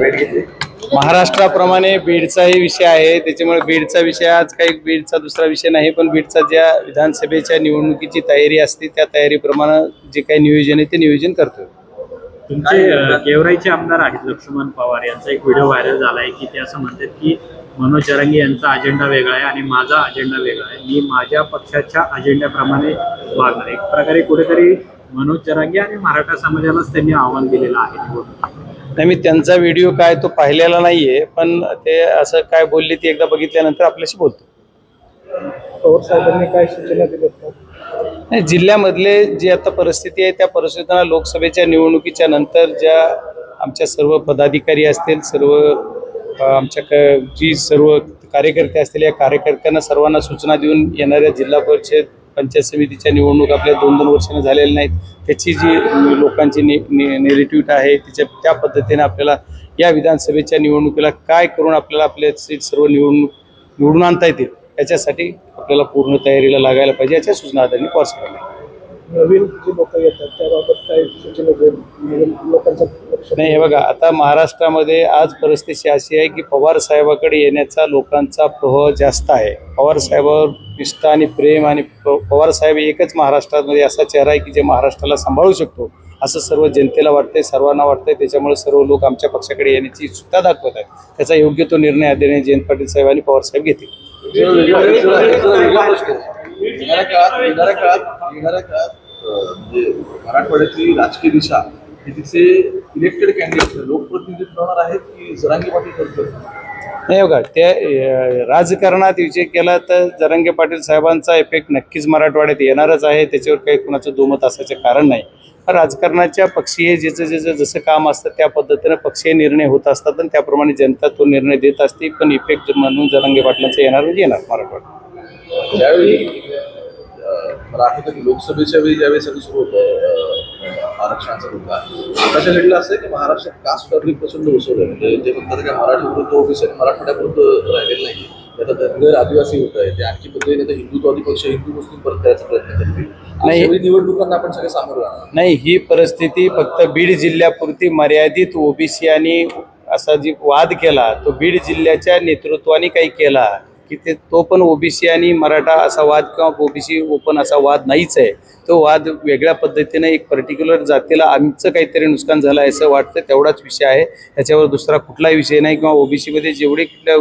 भेट घेतली. महाराष्ट्राप्रमाणे बीडचाही विषय आहे. त्याच्यामुळे बीडचा विषय आज काही बीडचा दुसरा विषय नाही पण बीडचा ज्या विधानसभेच्या निवडणुकीची तयारी असते त्या तयारीप्रमाणे जे काही नियोजन आहे ते नियोजन करतो तुमचे अ, गेवराईचे आमदार आहेत लक्ष्मण पवार. यांचा एक व्हिडिओ व्हायरल झाला आहे की ते असं म्हणतात की मनोज जरांगे यांचा अजेंडा वेगळा आहे आणि माझा अजेंडा वेगळा आहे. मी माझ्या पक्षाच्या अजेंड्याप्रमाणे वागणार एक प्रकारे कुठेतरी मनोज जरांगे आणि मराठा समाजालाच त्यांनी आव्हान दिलेलं आहे. नाही मी त्यांचा व्हिडिओ काय तो पाहिलेला नाहीये पण ते असं काय बोलले ते एकदा बघितल्यानंतर आपल्याशी बोलतो. पवार साहेबांनी काय सूचना दिल्या नाही जिल्ह्यामधले जी आता परिस्थिती आहे त्या परिस्थितीला लोकसभेच्या निवडणुकीच्या नंतर ज्या आमच्या सर्व पदाधिकारी असतील सर्व आमच्या क जी सर्व कार्यकर्ते असतील या कार्यकर्त्यांना सर्वांना सूचना देऊन येणाऱ्या जिल्हा परिषद पंचायत समितीच्या निवडणूक आपल्या दोन दोन वर्षाने झालेल्या नाहीत. त्याची जी लोकांची ने नेरेटिव्ह आहे तिच्या त्या पद्धतीने आपल्याला या विधानसभेच्या निवडणुकीला काय करून आपल्याला आपल्या सर्व निवडणूक निवडून आणता येतील याच्यासाठी आपल्याला पूर्ण तयारीला लागायला पाहिजे याच्या सूचना आदरणीय पवार साहेबांनी नवीन जी लोक येतात त्याबाबत काय सूचना लोकांचं नाही हे बघा आता महाराष्ट्रामध्ये आज परिस्थिती अशी आहे की पवार साहेबाकडे येण्याचा लोकांचा प्रभाव जास्त आहे पवार साहेबावर निष्ठा आणि प्रेम आणि पवार साहेब एकच महाराष्ट्रामध्ये असा चेहरा आहे की जे महाराष्ट्राला सांभाळू शकतो असं सर्व जनतेला वाटतंय सर्वांना वाटतंय त्याच्यामुळे सर्व लोक आमच्या पक्षाकडे येण्याची उत्सुकता दाखवत आहेत त्याचा योग्य तो निर्णय आदरणीय जयंत पाटील साहेब आणि पवार साहेब घेतील येणाऱ्या काळात येणाऱ्या काळात येणाऱ्या काळात म्हणजे मराठवाड्यातली राजकीय दिशा ही तिचे इलेक्टेड कॅन्डिडेट लोकप्रतिनिधी ठरवणार आहेत की जरांगी पाटील ठरतील नाही बघा त्या अं, राजकारणात विषय केला तर जरंगे पाटील साहेबांचा इफेक्ट नक्कीच मराठवाड्यात येणारच आहे. त्याच्यावर काही कुणाचं दुमत असायचं कारण नाही. पण राजकारणाच्या पक्षीय ज्याचं ज्याचं जसं काम असतं त्या पद्धतीनं पक्षीय निर्णय होत असतात आणि त्याप्रमाणे जनता तो निर्णय देत असते. पण इफेक्ट म्हणून जरंगे पाटलांचा येणार म्हणजे येणार मला आठवतं की लोकसभेच्या वेळी ज्यावेळी सगळं सुरू होतं आरक्षणाचा मुद्दा त्याच्या घडलं असं आहे की महाराष्ट्रात कास्ट फॅब्रिक प्रचंड उसवलं म्हणजे जे फक्त काय मराठी विरुद्ध ओबीसी आणि मराठवाड्यापुरतं राहिलेलं नाही. आता धनगर आदिवासी होत आहे ते आणखी पद्धतीने आता हिंदुत्वादी पक्ष हिंदू मुस्लिम परत करायचा प्रयत्न करतील. निवडणुकांना आपण सगळे सामोरं राहणार नाही ही परिस्थिती फक्त बीड जिल्ह्यापुरती मर्यादित ओबीसी आणि असा जी वाद केला तो बीड जिल्ह्याच्या नेतृत्वाने काही केला. की ते तो पण ओबीसी आणि मराठा असा वाद किंवा ओबीसी ओपन असा वाद नाहीच आहे. तो वाद वेगळ्या पद्धतीने एक पर्टिक्युलर जातीला आमचं काहीतरी नुकसान झालं आहे असं वाटतं तेवढाच विषय आहे. त्याच्यावर दुसरा कुठलाही विषय नाही किंवा ओबीसीमध्ये जेवढे कुठल्या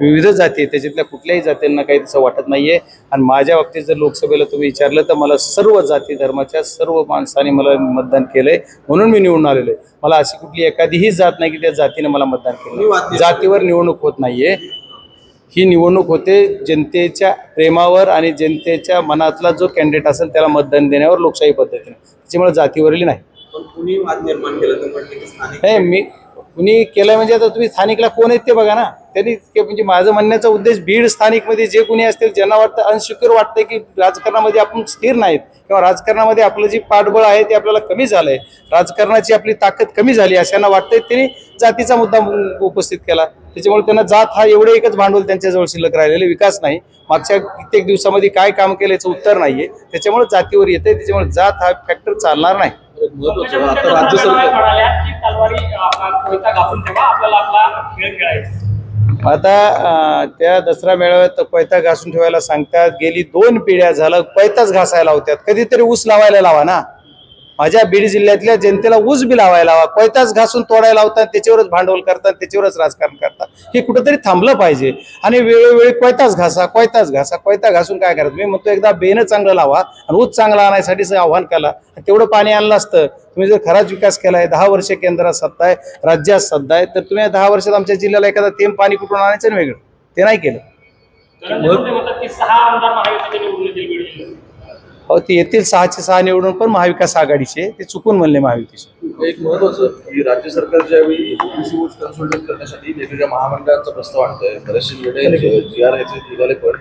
विविध जाती आहेत त्याच्यातल्या कुठल्याही जातींना काही तसं वाटत नाही आहे आणि माझ्या बाबतीत जर लोकसभेला तुम्ही विचारलं तर मला सर्व जाती धर्माच्या सर्व माणसाने मला मतदान केलं आहे म्हणून मी निवडून आलेलो आहे. मला अशी कुठली एखादीही जात नाही की त्या जातीने मला मतदान केलं जातीवर निवडणूक होत नाही आहे ही निवडणूक होते जनतेच्या प्रेमावर आणि जनतेच्या मनातला जो कॅन्डिडेट असेल त्याला मतदान देण्यावर लोकशाही पद्धतीने. त्याच्यामुळे जातीवरली नाही. नाही मी कुणी केलं म्हणजे आता तुम्ही स्थानिकला कोण आहेत ते बघा ना. त्यांनी म्हणजे माझं म्हणण्याचा उद्देश बीड स्थानिकमध्ये जे कोणी असतील ज्यांना वाटतं अनसिक्युअर वाटतं की राजकारणामध्ये आपण स्थिर नाहीत किंवा राजकारणामध्ये आपलं जे पाठबळ आहे ते आपल्याला कमी झालंय राजकारणाची आपली ताकद कमी झाली अशांना वाटतंय त्यांनी जातीचा मुद्दा उपस्थित केला त्याच्यामुळे त्यांना जात हा एवढे एकच भांडवल त्यांच्याजवळ शिल्लक राहिलेले विकास नाही मागच्या कित्येक दिवसामध्ये काय काम केलं याचं उत्तर नाहीये त्याच्यामुळे जातीवर येते त्याच्यामुळे जात हा फॅक्टर चालणार नाही महत्वाचं आता राज्य सरकार आता त्या दसरा मेळाव्यात पैता घासून ठेवायला सांगतात गेली दोन पिढ्या झालं पैताच घासायला लावतात कधीतरी ऊस लावायला लावा ना. माझ्या बीड जिल्ह्यातल्या जनतेला ऊस बी लावायला लावा. पैताच घासून तोडायला लावतात त्याच्यावरच भांडवल करतात त्याच्यावरच राजकारण करतात. हे कुठंतरी थांबलं पाहिजे. आणि वेळोवेळी कोयताच घासा कोयताच घासा कोयता घासून काय करत मी म्हणतो एकदा बेनं चांगलं लावा आणि ऊस चांगला आणायसाठी आव्हान केला तेवढं पाणी आणलं असतं. तुम्ही जर खराच विकास केला आहे दहा वर्ष केंद्रात सत्ता आहे राज्यात सत्ता आहे तर तुम्ही दहा वर्षात आमच्या जिल्ह्याला एखादा थेंब पाणी कुठून आणायचं वेगळं? ते नाही केलं. धनंजय मुंडे म्हणतात की सहा आमदार महायुतीचे निवडून येतील बीड जिल्ह्यात. हो ते येतील सहाचे सहा निवडून पण महाविकास आघाडीचे ते चुकून म्हणले महायुतीचे. एक महत्वाचं की राज्य सरकार ज्यावेळी कन्सल्टेट करण्यासाठी वेगवेगळ्या महामंडळांचा प्रस्ताव आणतंय बरेचसे वेळे जी आर निघाले पण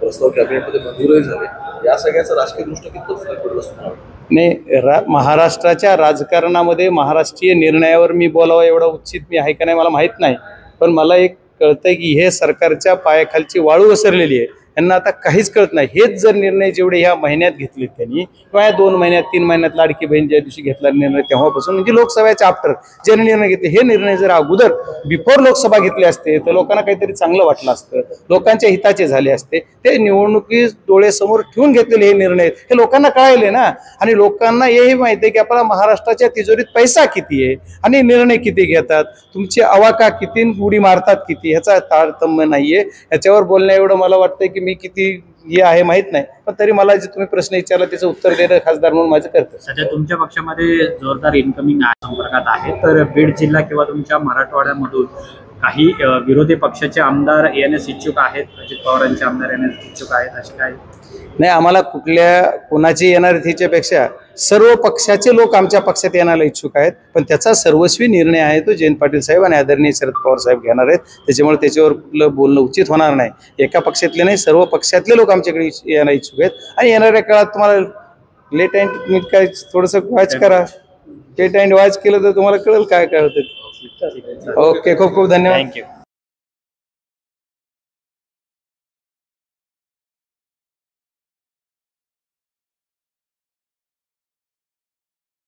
प्रस्ताव कॅबिनेटमध्ये मंजूरही झाले. या सगळ्याचा राजकीय दृष्ट्या कितपत फरक पडत असतो? नाही रा महाराष्ट्राच्या राजकारणामध्ये महाराष्ट्रीय निर्णयावर मी बोलावं एवढा उचित मी आहे का नाही मला माहीत नाही. पण मला एक कळतंय की हे सरकारच्या पायाखालची वाळू घसरलेली आहे. यांना आता काहीच कळत नाही. हेच जर निर्णय जेवढे ह्या महिन्यात घेतलेत त्यांनी किंवा या दोन महिन्यात तीन महिन्यात लाडकी बहीण ज्या दिवशी घेतला निर्णय तेव्हापासून म्हणजे लोकसभेच्या आफ्टर जे निर्णय घेतले हे निर्णय जर अगोदर बिफोर लोकसभा घेतले असते तर लोकांना काहीतरी चांगलं वाटलं असतं लोकांच्या हिताचे झाले असते ते निवडणुकी डोळ्यासमोर ठेवून घेतलेले हे निर्णय हे लोकांना कळायले ना? आणि लोकांना हेही माहिती आहे की आपला महाराष्ट्राच्या तिजोरीत पैसा किती आहे? आणि निर्णय किती घेतात? तुमची अवाका किती? उडी मारतात किती? ह्याचा तारतम्य नाहीये. ह्याच्यावर बोलण्या एवढं मला वाटतं की मी किती हे आहे माहीत नाही पण तरी मला जे तुम्ही प्रश्न विचारला त्याचं उत्तर देणं खासदार म्हणून माझं करतं सध्या तुमच्या पक्षामध्ये जोरदार इन्कमिंग संपर्कात आहे तर बीड जिल्हा किंवा तुमच्या मराठवाड्यामधून काही विरोधी पक्षाचे आमदार येण्यास इच्छुक आहेत अजित पवारांचे आमदार येण्यास इच्छुक आहेत असे काही? नाही आम्हाला कुठल्या कोणाची येणार त्याच्यापेक्षा सर्व पक्षाचे लोक आमच्या पक्षात येण्याला इच्छुक आहेत. पण त्याचा सर्वस्वी निर्णय आहे तो जयंत पाटील साहेब आणि आदरणीय शरद पवार साहेब घेणार आहेत. त्याच्यामुळे त्याच्यावर कुठलं बोलणं उचित होणार नाही. एका पक्षातले नाही सर्व पक्षातले लोक आमच्याकडे यायला इच्छुक आहेत. आणि येणाऱ्या काळात तुम्हाला लेट अँड नीट काय थोडंसं वाच करा. लेट अँड वाच केलं तर तुम्हाला कळेल काय काय होतं ओके खूप खूप धन्यवाद. थँक्यू